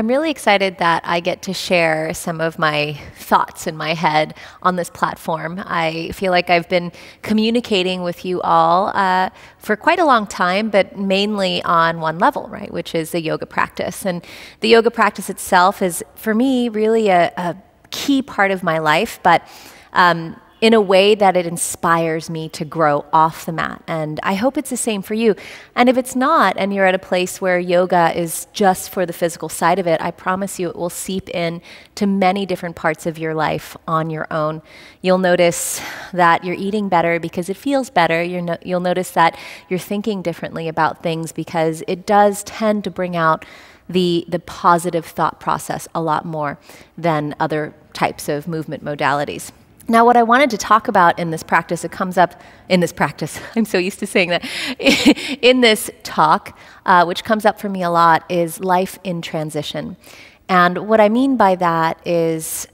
I'm really excited that I get to share some of my thoughts in my head on this platform. I feel like I've been communicating with you all uh, for quite a long time, but mainly on one level, right, which is the yoga practice. And the yoga practice itself is, for me, really a, a key part of my life, but um, in a way that it inspires me to grow off the mat. And I hope it's the same for you. And if it's not, and you're at a place where yoga is just for the physical side of it, I promise you it will seep in to many different parts of your life on your own. You'll notice that you're eating better because it feels better. No, you'll notice that you're thinking differently about things because it does tend to bring out the, the positive thought process a lot more than other types of movement modalities. Now, what I wanted to talk about in this practice, it comes up in this practice, I'm so used to saying that, in this talk, uh, which comes up for me a lot, is life in transition. And what I mean by that is,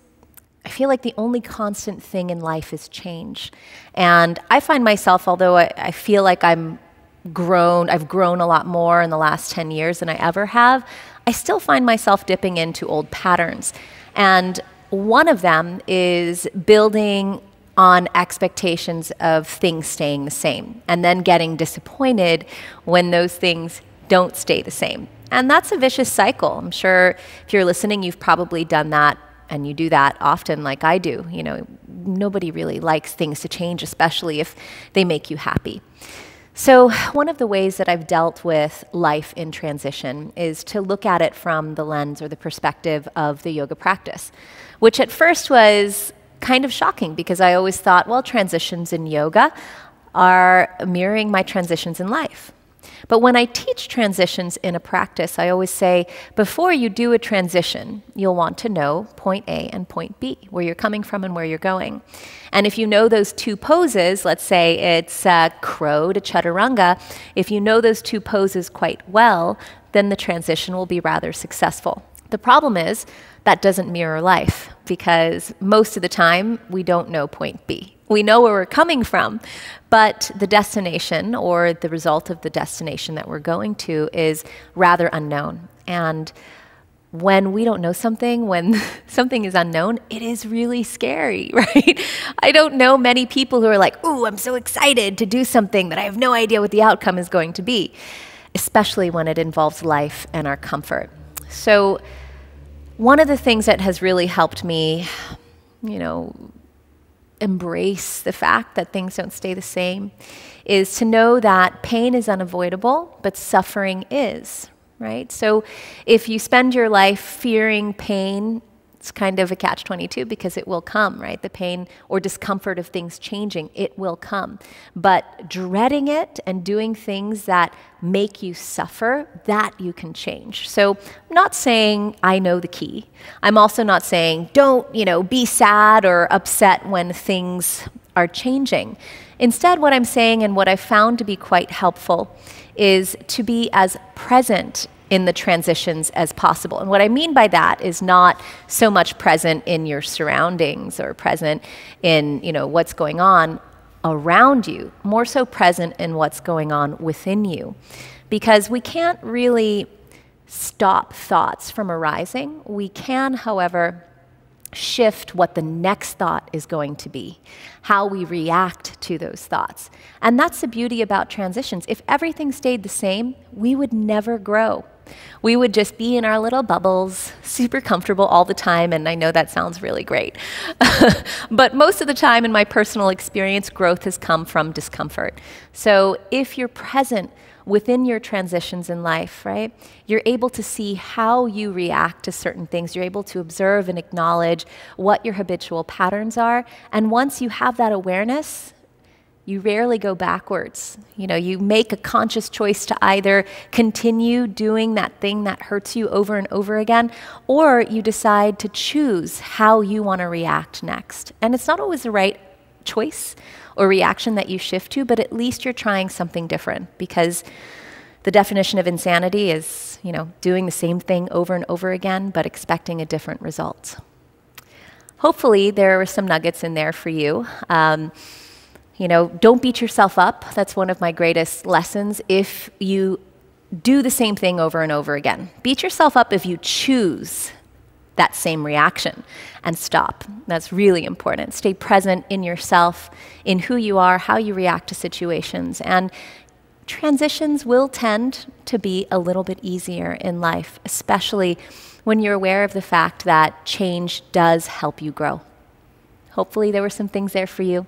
I feel like the only constant thing in life is change. And I find myself, although I, I feel like I'm grown, I've grown a lot more in the last 10 years than I ever have, I still find myself dipping into old patterns. And one of them is building on expectations of things staying the same and then getting disappointed when those things don't stay the same. And that's a vicious cycle. I'm sure if you're listening, you've probably done that and you do that often like I do. You know, nobody really likes things to change, especially if they make you happy. So, one of the ways that I've dealt with life in transition is to look at it from the lens or the perspective of the yoga practice, which at first was kind of shocking because I always thought, well, transitions in yoga are mirroring my transitions in life. But when I teach transitions in a practice, I always say before you do a transition, you'll want to know point A and point B, where you're coming from and where you're going. And if you know those two poses, let's say it's uh, crow to chaturanga, if you know those two poses quite well, then the transition will be rather successful. The problem is that doesn't mirror life because most of the time we don't know point B. We know where we're coming from, but the destination or the result of the destination that we're going to is rather unknown. And when we don't know something, when something is unknown, it is really scary, right? I don't know many people who are like, ooh, I'm so excited to do something that I have no idea what the outcome is going to be, especially when it involves life and our comfort. So, one of the things that has really helped me, you know, embrace the fact that things don't stay the same is to know that pain is unavoidable, but suffering is, right? So if you spend your life fearing pain it's kind of a catch 22 because it will come, right? The pain or discomfort of things changing, it will come. But dreading it and doing things that make you suffer, that you can change. So I'm not saying I know the key. I'm also not saying don't, you know, be sad or upset when things are changing. Instead, what I'm saying and what I've found to be quite helpful is to be as present in the transitions as possible. And what I mean by that is not so much present in your surroundings or present in, you know, what's going on around you, more so present in what's going on within you. Because we can't really stop thoughts from arising. We can, however, shift what the next thought is going to be, how we react to those thoughts. And that's the beauty about transitions. If everything stayed the same, we would never grow. We would just be in our little bubbles, super comfortable all the time, and I know that sounds really great. but most of the time, in my personal experience, growth has come from discomfort. So if you're present within your transitions in life, right, you're able to see how you react to certain things. You're able to observe and acknowledge what your habitual patterns are. And once you have that awareness, you rarely go backwards. You know, you make a conscious choice to either continue doing that thing that hurts you over and over again, or you decide to choose how you want to react next. And it's not always the right choice or reaction that you shift to, but at least you're trying something different because the definition of insanity is, you know, doing the same thing over and over again, but expecting a different result. Hopefully, there were some nuggets in there for you. Um, you know, don't beat yourself up. That's one of my greatest lessons. If you do the same thing over and over again. Beat yourself up if you choose that same reaction and stop. That's really important. Stay present in yourself, in who you are, how you react to situations. And transitions will tend to be a little bit easier in life, especially when you're aware of the fact that change does help you grow. Hopefully, there were some things there for you.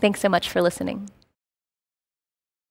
Thanks so much for listening.